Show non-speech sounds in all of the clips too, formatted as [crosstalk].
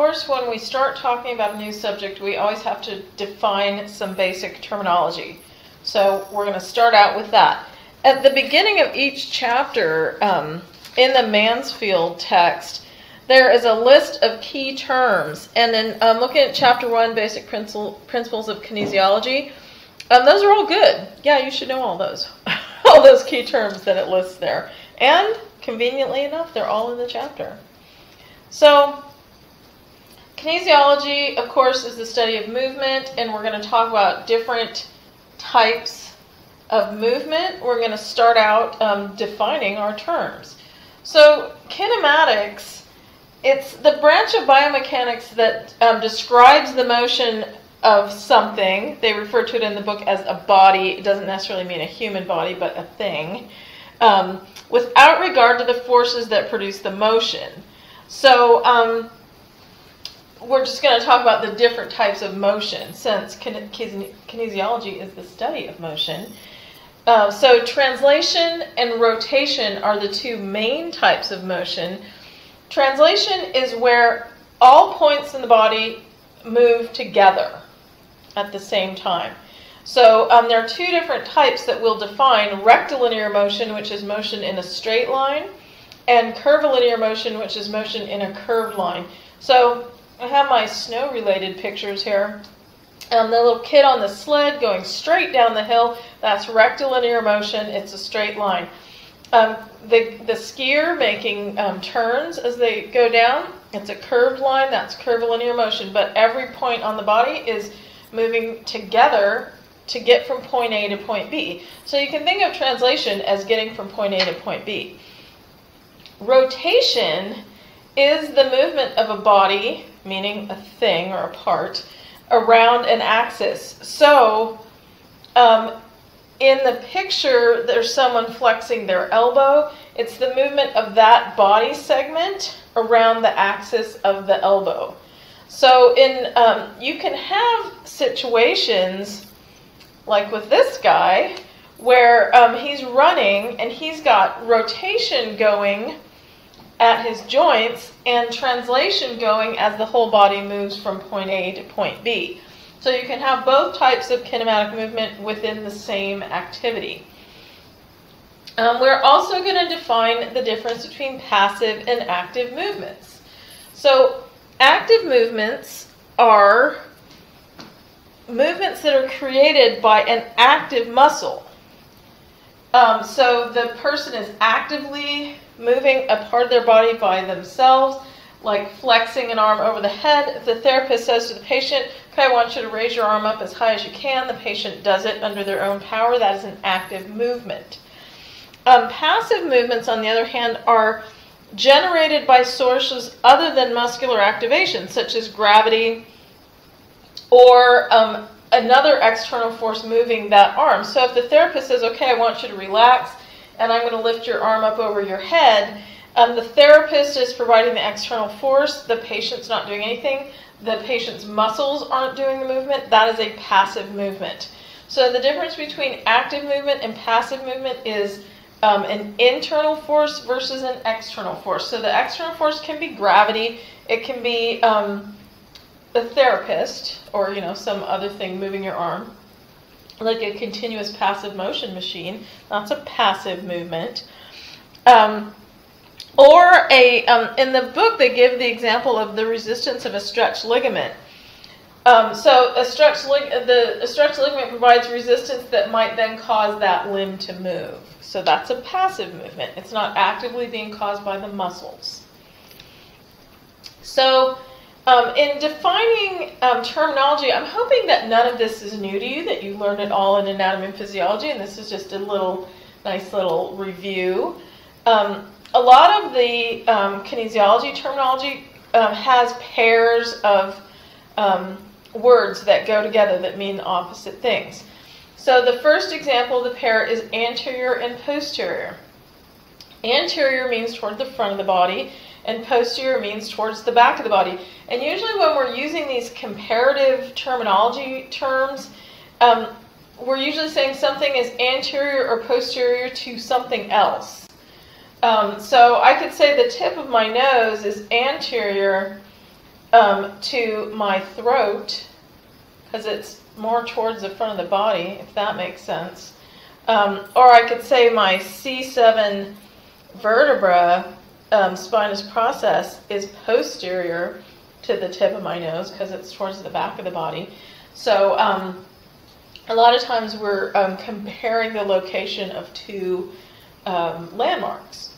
course, when we start talking about a new subject, we always have to define some basic terminology. So we're going to start out with that. At the beginning of each chapter, um, in the Mansfield text, there is a list of key terms. And then um, looking at chapter one, basic principle, principles of kinesiology, um, those are all good. Yeah, you should know all those. [laughs] all those key terms that it lists there. And conveniently enough, they're all in the chapter. So, kinesiology, of course, is the study of movement, and we're going to talk about different types of movement. We're going to start out um, defining our terms. So, kinematics, it's the branch of biomechanics that um, describes the motion of something. They refer to it in the book as a body. It doesn't necessarily mean a human body, but a thing. Um, without regard to the forces that produce the motion. So, um, we're just going to talk about the different types of motion since kinesiology is the study of motion. Uh, so, translation and rotation are the two main types of motion. Translation is where all points in the body move together at the same time. So, um, there are two different types that we'll define rectilinear motion, which is motion in a straight line, and curvilinear motion, which is motion in a curved line. So, I have my snow related pictures here. Um, the little kid on the sled going straight down the hill, that's rectilinear motion, it's a straight line. Um, the, the skier making um, turns as they go down, it's a curved line, that's curvilinear motion, but every point on the body is moving together to get from point A to point B. So you can think of translation as getting from point A to point B. Rotation is the movement of a body, meaning a thing or a part, around an axis. So, um, in the picture, there's someone flexing their elbow. It's the movement of that body segment around the axis of the elbow. So, in um, you can have situations like with this guy where um, he's running and he's got rotation going at his joints and translation going as the whole body moves from point A to point B. So you can have both types of kinematic movement within the same activity. Um, we're also going to define the difference between passive and active movements. So active movements are movements that are created by an active muscle. Um, so the person is actively moving a part of their body by themselves, like flexing an arm over the head. If the therapist says to the patient, Okay, I want you to raise your arm up as high as you can, the patient does it under their own power. That is an active movement. Um, passive movements, on the other hand, are generated by sources other than muscular activation, such as gravity or um, another external force moving that arm. So if the therapist says, okay, I want you to relax, and I'm going to lift your arm up over your head. Um, the therapist is providing the external force. The patient's not doing anything. The patient's muscles aren't doing the movement. That is a passive movement. So the difference between active movement and passive movement is um, an internal force versus an external force. So the external force can be gravity. It can be um, the therapist or you know some other thing moving your arm like a continuous passive motion machine. That's a passive movement. Um, or a um, in the book they give the example of the resistance of a stretched ligament. Um, so a stretched lig- the a stretched ligament provides resistance that might then cause that limb to move. So that's a passive movement. It's not actively being caused by the muscles. So um, in defining um, terminology, I'm hoping that none of this is new to you, that you learned it all in anatomy and physiology, and this is just a little nice little review. Um, a lot of the um, kinesiology terminology um, has pairs of um, words that go together that mean opposite things. So the first example of the pair is anterior and posterior. Anterior means toward the front of the body, and posterior means towards the back of the body. And usually, when we're using these comparative terminology terms, um, we're usually saying something is anterior or posterior to something else. Um, so I could say the tip of my nose is anterior um, to my throat, because it's more towards the front of the body, if that makes sense. Um, or I could say my C7 vertebra um, spinous process is posterior to the tip of my nose because it's towards the back of the body. So um, a lot of times we're um, comparing the location of two um, landmarks.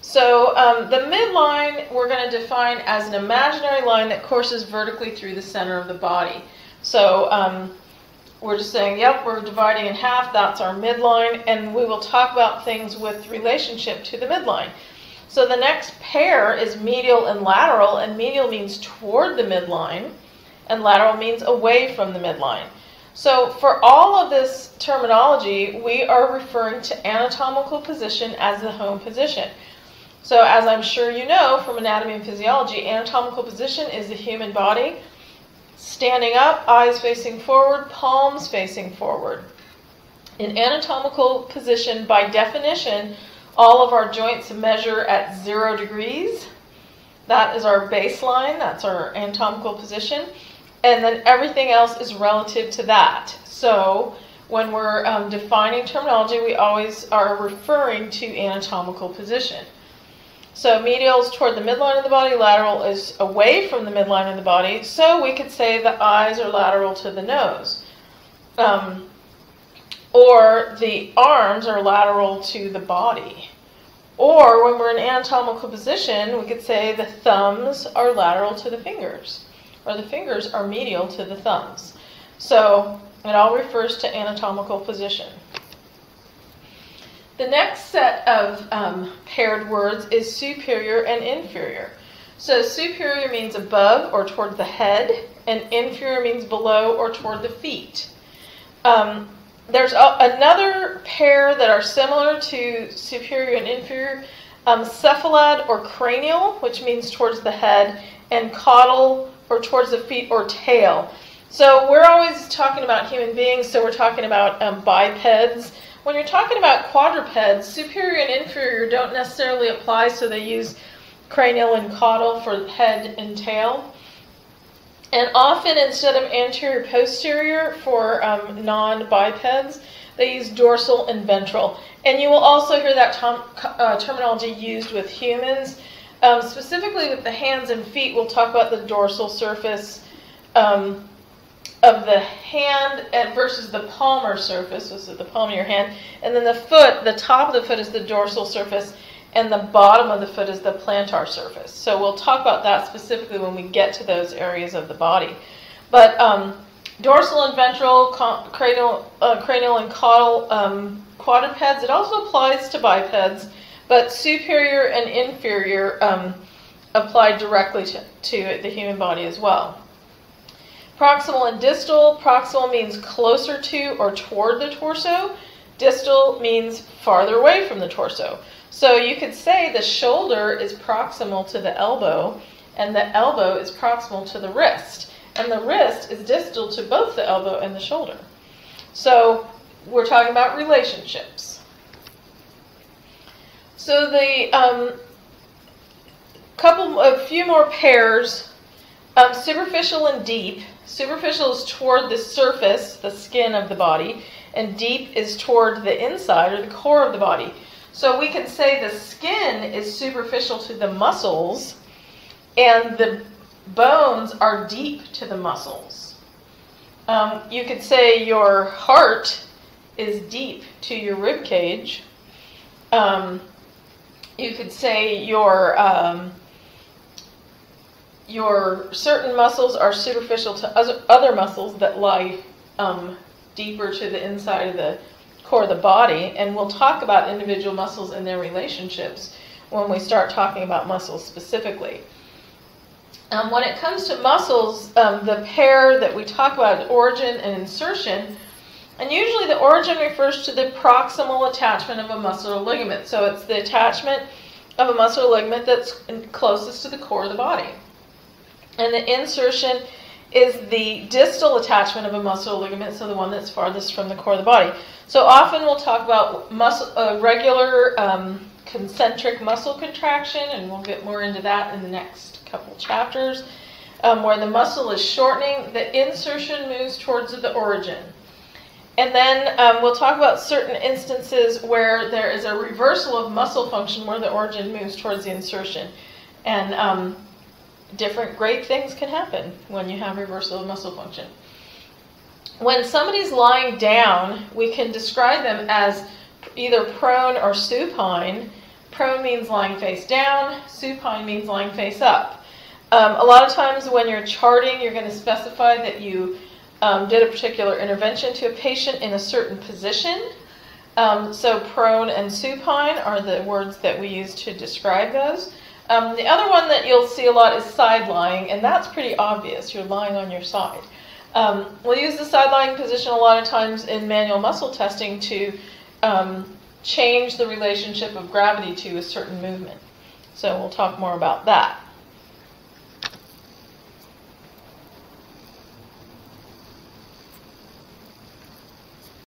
So um, the midline we're going to define as an imaginary line that courses vertically through the center of the body. So um, we're just saying, yep, we're dividing in half, that's our midline, and we will talk about things with relationship to the midline. So the next pair is medial and lateral, and medial means toward the midline, and lateral means away from the midline. So for all of this terminology, we are referring to anatomical position as the home position. So as I'm sure you know from anatomy and physiology, anatomical position is the human body standing up, eyes facing forward, palms facing forward. In anatomical position, by definition, all of our joints measure at zero degrees. That is our baseline, that's our anatomical position. And then everything else is relative to that. So when we're um, defining terminology, we always are referring to anatomical position. So medial is toward the midline of the body, lateral is away from the midline of the body. So we could say the eyes are lateral to the nose. Um, or the arms are lateral to the body. Or when we're in anatomical position, we could say the thumbs are lateral to the fingers, or the fingers are medial to the thumbs. So it all refers to anatomical position. The next set of um, paired words is superior and inferior. So superior means above or toward the head, and inferior means below or toward the feet. Um, there's a, another pair that are similar to superior and inferior um, cephalad or cranial, which means towards the head, and caudal or towards the feet or tail. So we're always talking about human beings, so we're talking about um, bipeds. When you're talking about quadrupeds, superior and inferior don't necessarily apply, so they use cranial and caudal for head and tail. And often, instead of anterior posterior for um, non bipeds, they use dorsal and ventral. And you will also hear that tom- uh, terminology used with humans. Um, specifically with the hands and feet, we'll talk about the dorsal surface um, of the hand versus the palmar surface, this is the palm of your hand. And then the foot, the top of the foot is the dorsal surface, and the bottom of the foot is the plantar surface. So we'll talk about that specifically when we get to those areas of the body. But um, dorsal and ventral, cranial, uh, cranial and caudal um, quadrupeds, it also applies to bipeds, but superior and inferior um, apply directly to, to the human body as well. Proximal and distal, proximal means closer to or toward the torso. Distal means farther away from the torso. So you could say the shoulder is proximal to the elbow, and the elbow is proximal to the wrist, and the wrist is distal to both the elbow and the shoulder. So we're talking about relationships. So the um, couple, a few more pairs, um, superficial and deep. Superficial is toward the surface, the skin of the body, and deep is toward the inside or the core of the body. So we can say the skin is superficial to the muscles and the bones are deep to the muscles. Um, you could say your heart is deep to your rib cage. Um, you could say your um, your certain muscles are superficial to other muscles that lie um, deeper to the inside of the core of the body, and we'll talk about individual muscles and their relationships when we start talking about muscles specifically. Um, when it comes to muscles, um, the pair that we talk about is origin and insertion. And usually the origin refers to the proximal attachment of a muscle or ligament. So it's the attachment of a muscle or ligament that's closest to the core of the body. And the insertion is the distal attachment of a muscle ligament, so the one that's farthest from the core of the body. So often we'll talk about muscle, regular um, concentric muscle contraction, and we'll get more into that in the next couple chapters. um, where the muscle is shortening, the insertion moves towards the origin. And then um, we'll talk about certain instances where there is a reversal of muscle function where the origin moves towards the insertion. And um, different great things can happen when you have reversal of muscle function. When somebody's lying down, we can describe them as either prone or supine. Prone means lying face down, supine means lying face up. Um, a lot of times when you're charting, you're going to specify that you um, did a particular intervention to a patient in a certain position. Um, so prone and supine are the words that we use to describe those. Um, the other one that you'll see a lot is side lying, and that's pretty obvious. You're lying on your side. Um, we'll use the side lying position a lot of times in manual muscle testing to um, change the relationship of gravity to a certain movement. So we'll talk more about that.